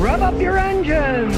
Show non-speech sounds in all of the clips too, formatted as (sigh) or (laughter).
Rev up your engines!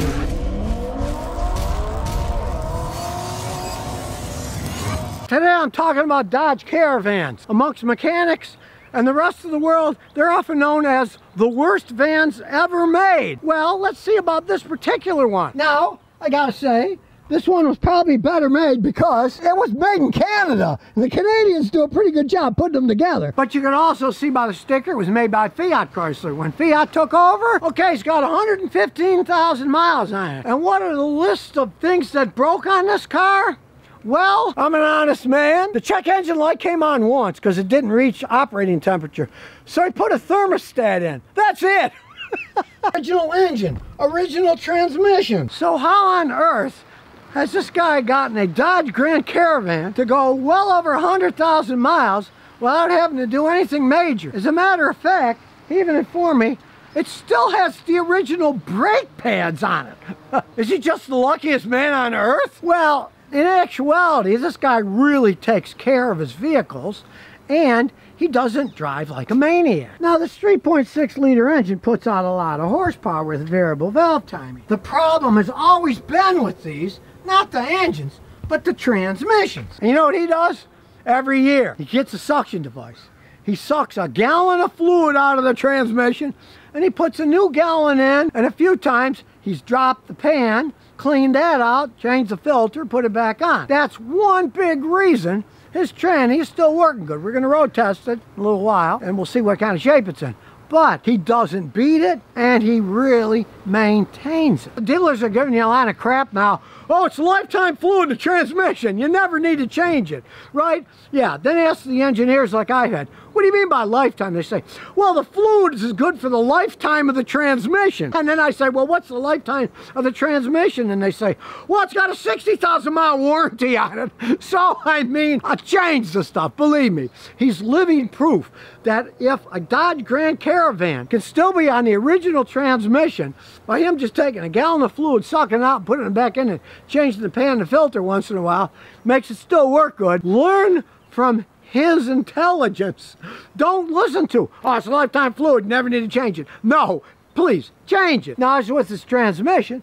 Today I'm talking about Dodge Caravans. Amongst mechanics and the rest of the world, they're often known as the worst vans ever made. Well, let's see about this particular one. Now, I gotta say, this one was probably better made because it was made in Canada. The Canadians do a pretty good job putting them together. But you can also see by the sticker it was made by Fiat Chrysler. When Fiat took over, okay, it's got 115,000 miles on it. And what are the list of things that broke on this car? Well, I'm an honest man. The check engine light came on once because it didn't reach operating temperature. So I put a thermostat in. That's it. (laughs) original engine, original transmission. So how on earth has this guy gotten a Dodge Grand Caravan to go well over 100,000 miles without having to do anything major. As a matter of fact, he even informed me it still has the original brake pads on it. (laughs) Is he just the luckiest man on earth? Well, in actuality, this guy really takes care of his vehicles and he doesn't drive like a maniac. Now, this 3.6 liter engine puts out a lot of horsepower with variable valve timing. The problem has always been with these not the engines, but the transmissions. And you know what he does? Every year, he gets a suction device. He sucks a gallon of fluid out of the transmission and he puts a new gallon in and a few times he's dropped the pan, cleaned that out, changed the filter, put it back on. That's one big reason his tranny is still working good. We're going to road test it in a little while and we'll see what kind of shape it's in but he doesn't beat it and he really maintains it. Dealers are giving you a lot of crap now. Oh, it's lifetime fluid in the transmission. You never need to change it, right? Yeah, then ask the engineers like I had, what do you mean by lifetime? They say, well, the fluids is good for the lifetime of the transmission. And then I say, well, what's the lifetime of the transmission? And they say, well, it's got a 60,000 mile warranty on it. (laughs) So, I mean, I changed the stuff, believe me. He's living proof that if a Dodge Grand Caravan can still be on the original transmission by him just taking a gallon of fluid, sucking it out, putting it back in and changing the pan and filter once in a while, makes it still work good. Learn from his intelligence. Don't listen to, oh, it's a lifetime fluid, never need to change it. No, please, change it. Now, as with his transmission,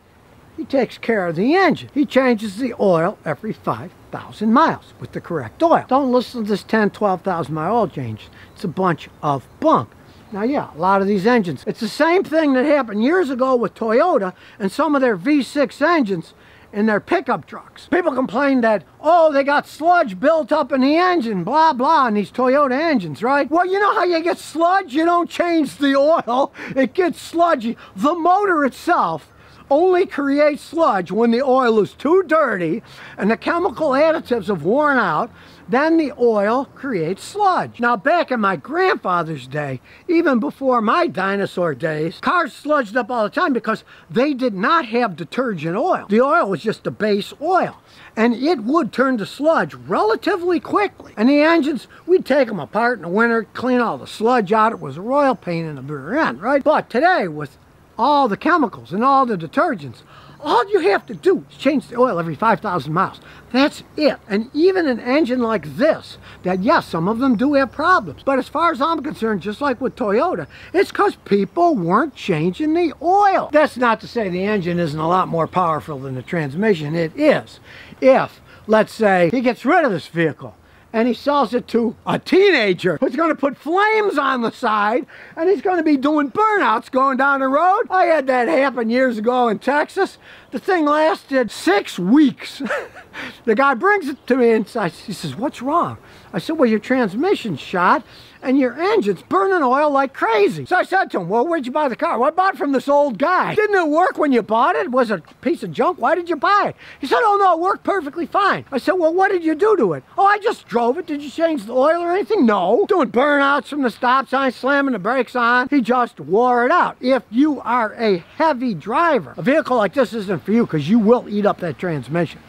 he takes care of the engine. He changes the oil every 5,000 miles with the correct oil. Don't listen to this 10, 12,000 mile oil change. It's a bunch of bunk. Now, yeah, a lot of these engines. It's the same thing that happened years ago with Toyota and some of their V6 engines in their pickup trucks. People complain that, oh, they got sludge built up in the engine, blah, blah, in these Toyota engines, right? Well, you know how you get sludge? You don't change the oil. It gets sludgy. The motor itself only creates sludge when the oil is too dirty and the chemical additives have worn out then the oil creates sludge. Now back in my grandfather's day, even before my dinosaur days, cars sludged up all the time because they did not have detergent oil. The oil was just a base oil and it would turn to sludge relatively quickly. And the engines, we'd take them apart in the winter, clean all the sludge out. It was a royal pain in the rear end, right? But today, with all the chemicals and all the detergents, all you have to do is change the oil every 5,000 miles. That's it. And even an engine like this, that yes, some of them do have problems. But as far as I'm concerned, just like with Toyota, it's because people weren't changing the oil. That's not to say the engine isn't a lot more powerful than the transmission. It is. If, let's say, he gets rid of this vehicle and he sells it to a teenager who's going to put flames on the side and he's going to be doing burnouts going down the road. I had that happen years ago in Texas. The thing lasted six weeks. (laughs) the guy brings it to me and he says, what's wrong? I said, well, your transmission's shot and your engine's burning oil like crazy. So I said to him, well, where'd you buy the car? Well, I bought it from this old guy. Didn't it work when you bought it? Was it a piece of junk? Why did you buy it? He said, oh, no, it worked perfectly fine. I said, well, what did you do to it? Oh, I just drove it. Did you change the oil or anything? No. Doing burnouts from the stop sign, slamming the brakes on. He just wore it out. If you are a heavy driver, a vehicle like this isn't for you because you will eat up that transmission.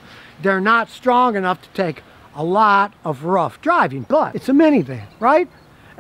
They're not strong enough to take a lot of rough driving, but it's a minivan, right?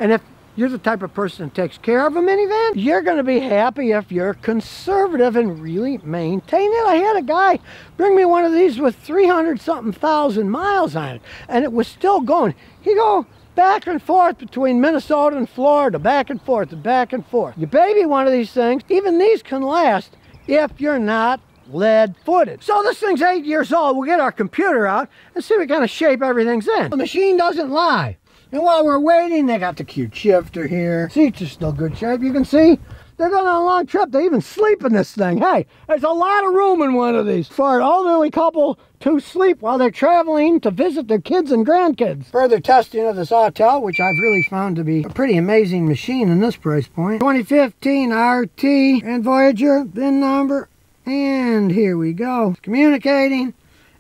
And if you're the type of person that takes care of a minivan, you're going to be happy if you're conservative and really maintain it. I had a guy bring me one of these with 300 something thousand miles on it, and it was still going. He go back and forth between Minnesota and Florida, back and forth and back and forth. You baby one of these things, even these can last if you're not lead footed. So this thing's eight years old. We'll get our computer out and see what kind of shape everything's in. The machine doesn't lie. And while we're waiting, they got the cute shifter here. Seats are still good shape. You can see they're going on a long trip. They even sleep in this thing. Hey, there's a lot of room in one of these for an elderly couple to sleep while they're traveling to visit their kids and grandkids. Further testing of this Autel, which I've really found to be a pretty amazing machine in this price point. 2015 RT and Voyager, VIN number, and here we go. Communicating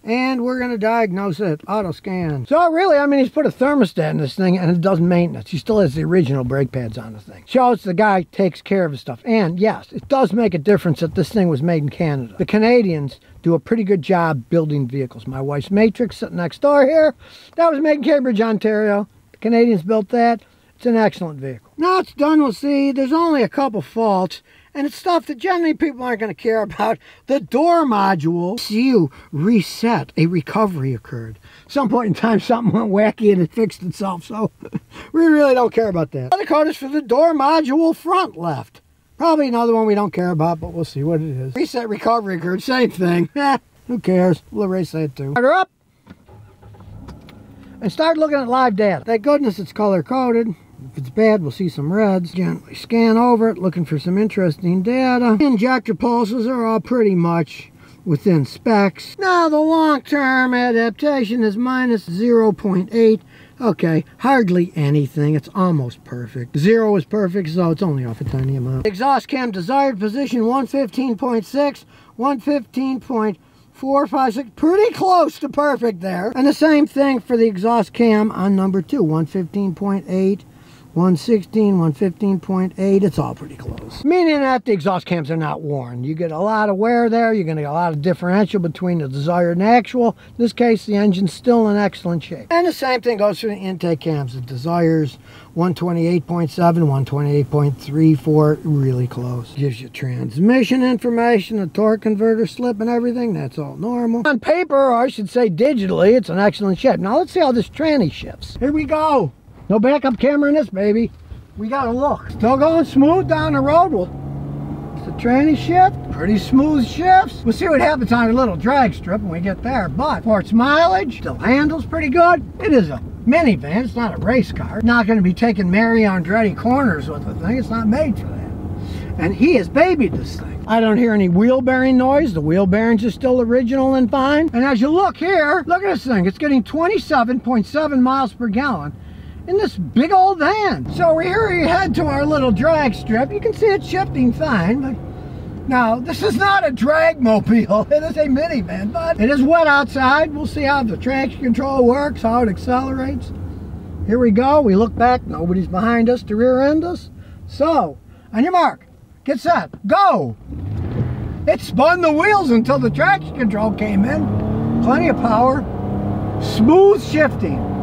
and we're going to diagnose it auto scan. So really i mean he's put a thermostat in this thing and it does maintenance. He still has the original brake pads on the thing. Shows the guy takes care of his stuff. And yes it does make a difference that this thing was made in canada. The canadians do a pretty good job building vehicles. My wife's matrix sitting next door here. That was made in cambridge ontario. The canadians built that it's an excellent vehicle now it's done we'll see there's only a couple faults and it's stuff that generally people aren't going to care (laughs) about. The door module, you reset, a recovery occurred. some point in time, something went wacky and it fixed itself, so (laughs) we really don't care about that. The code is for the door module front left. Probably another one we don't care about, but we'll see what it is. Reset recovery occurred, same thing. (laughs) Eh, who cares? We'll erase that too. Her up and start looking at live data. Thank goodness it's color coded. It's bad, we'll see some reds. Gently scan over it, looking for some interesting data. Injector pulses are all pretty much within specs. Now the long-term adaptation is minus 0.8. Okay, hardly anything. It's almost perfect. Zero is perfect, so it's only off a tiny amount. Exhaust cam desired position 115.6, 115.456. Pretty close to perfect there. And the same thing for the exhaust cam on number two, 115.8, 116, 115.8, it's all pretty close. Meaning that the exhaust cams are not worn. You get a lot of wear there, you're gonna get a lot of differential between the desired and actual. In this case, the engine's still in excellent shape. And the same thing goes for the intake cams. The desires 128.7, 128.34, really close. Gives you transmission information, a torque converter slip and everything, that's all normal. On paper, or I should say digitally, it's an excellent shape. Now let's see how this tranny shifts. Here we go. No backup camera in this baby. We gotta look. Still going smooth down the road. Well, it's a tranny shift. Pretty smooth shifts. We'll see what happens on a little drag strip when we get there. But for its mileage, still handles pretty good. It is a minivan. It's not a race car. Not going to be taking Mario Andretti corners with the thing. It's not made for that. And he has babied this thing. I don't hear any wheel bearing noise. The wheel bearings are still original and fine. And as you look here, look at this thing. It's getting 27.7 miles per gallon in this big old van. So here we head to our little drag strip. You can see it shifting fine, but now this is not a drag mobile. (laughs) It is a minivan, but it is wet outside. We'll see how the traction control works, how it accelerates. Here we go. We look back. Nobody's behind us to rear end us. So, on your mark, get set, go. It spun the wheels until the traction control came in. Plenty of power. Smooth shifting.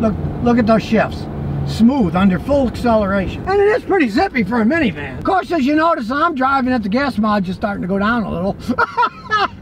Look, look at those shifts. Smooth under full acceleration. And it is pretty zippy for a minivan. Of course, as you notice, I'm driving at the gas mileage is starting to go down a little. (laughs)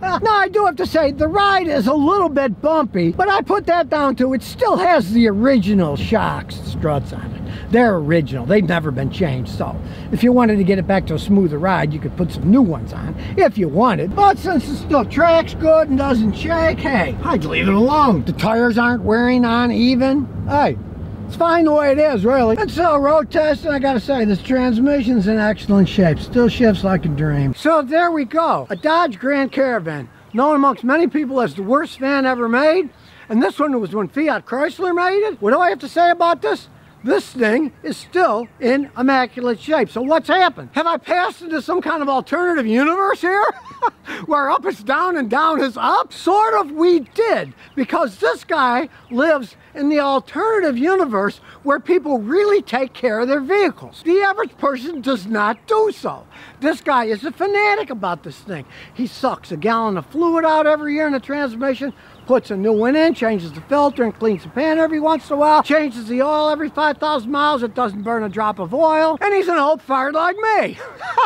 now, I do have to say, the ride is a little bit bumpy, but I put that down to it still has the original shocks, struts on it. They're original. They've never been changed. So if you wanted to get it back to a smoother ride, you could put some new ones on if you wanted. But since it still tracks good and doesn't shake, hey, I'd leave it alone. The tires aren't wearing on even. Hey, it's fine the way it is, really. And so road testing, I gotta say, this transmission's in excellent shape. Still shifts like a dream. So there we go. A Dodge Grand Caravan, known amongst many people as the worst van ever made. And this one was when Fiat Chrysler made it. What do I have to say about this? this thing is still in immaculate shape. So what's happened? Have I passed into some kind of alternative universe here? (laughs) Where up is down and down is up? Sort of we did, because this guy lives in the alternative universe where people really take care of their vehicles. The average person does not do so. This guy is a fanatic about this thing. He sucks a gallon of fluid out every year in the transmission, puts a new one in, changes the filter and cleans the pan every once in a while, changes the oil every 5,000 miles, it doesn't burn a drop of oil, and he's an old fart like me.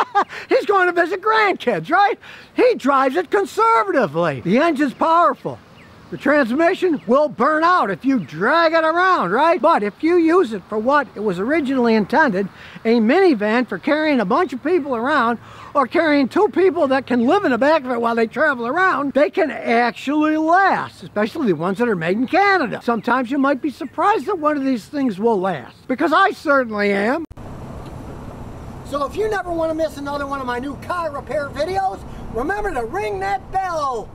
(laughs) he's going to visit grandkids, right? He drives it conservatively. The engine's powerful. The transmission will burn out if you drag it around, right? But if you use it for what it was originally intended, a minivan for carrying a bunch of people around or carrying two people that can live in the back of it while they travel around, they can actually last, especially the ones that are made in Canada. Sometimes you might be surprised that one of these things will last, because I certainly am. So if you never want to miss another one of my new car repair videos, remember to ring that bell.